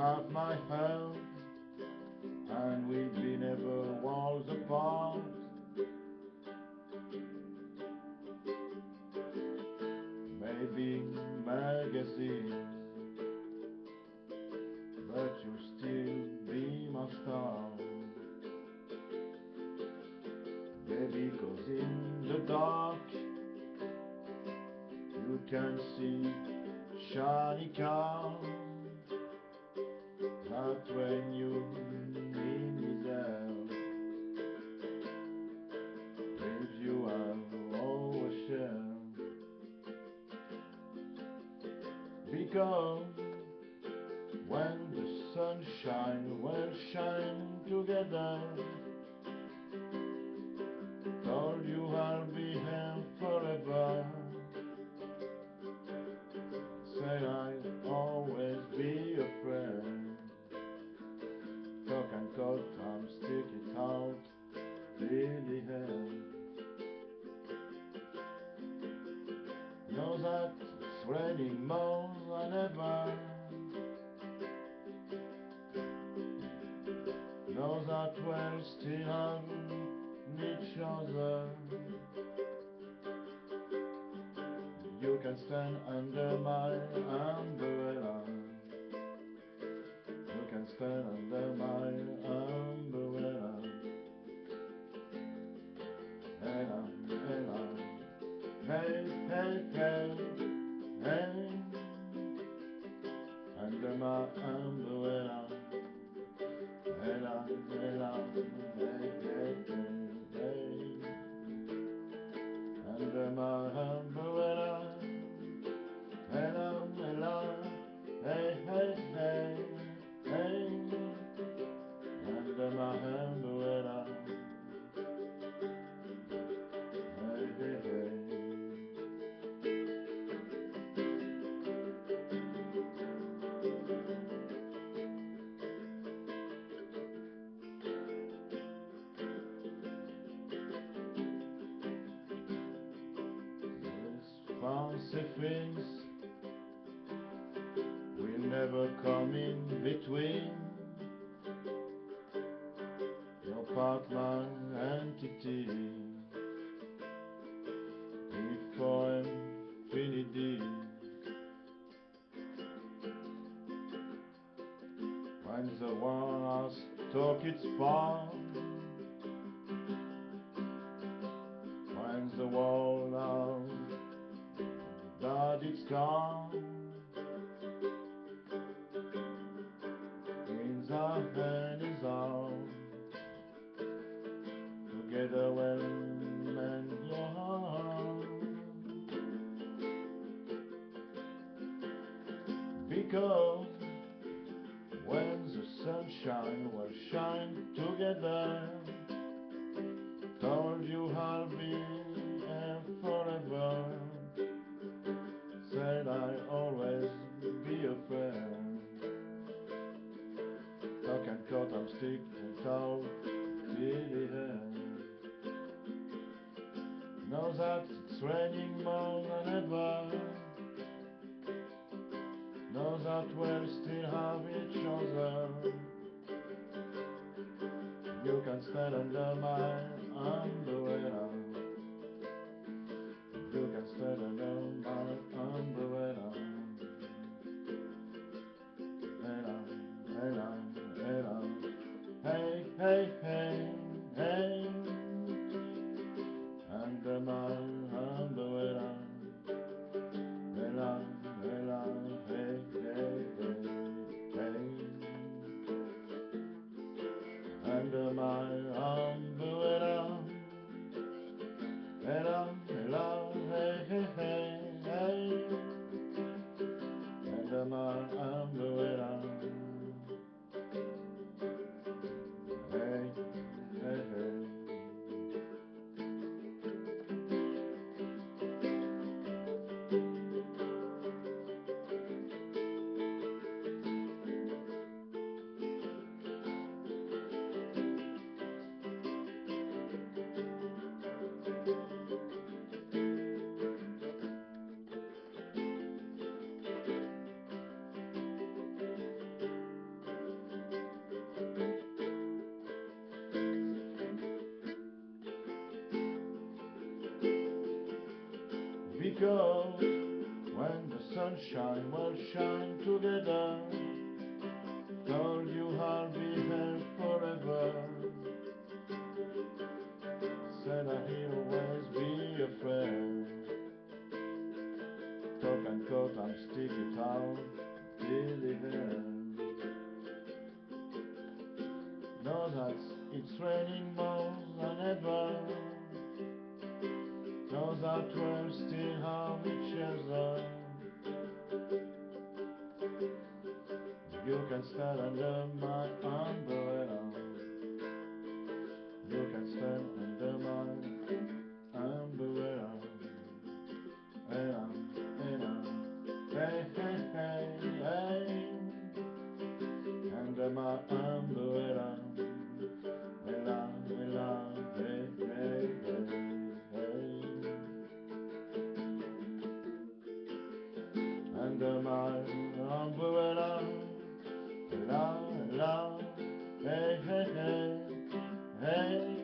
have my help, and we'll be never walls apart. Maybe magazines, but you'll still be my star. Maybe cause in the dark you can see shiny cars. But when you need me there, with you I'll always share. Because when the sun shines, we'll shine together. Know that we'll still have each other. You can stand under my umbrella. You can stand under my umbrella. Ella, Ella. Hey, hey, hey, hey. Under my umbrella. Ella, Ella. Hey, hey, hey, hey. Under my umbrella. Fancy things will never come in between. Your partner entity. Before infinity. When the one has took its part, time. Means our hand is out together when your heart. Because when the sunshine will shine together, Cut, I'm stick and out till the. Know that it's raining more than ever. Know that we'll still have each other. You can stand under my umbrella. Go when the sunshine will shine together. Told you I'll be here forever. Said I'll always be a friend. Talk and talk and stick it out till the end. Know that it's raining more than ever. We'll still have each other. You can stand under my umbrella. You can stand under my umbrella. Ella, Ella, hey, hey, hey, hey. Under my Umbrella, la la, hey hey hey, hey.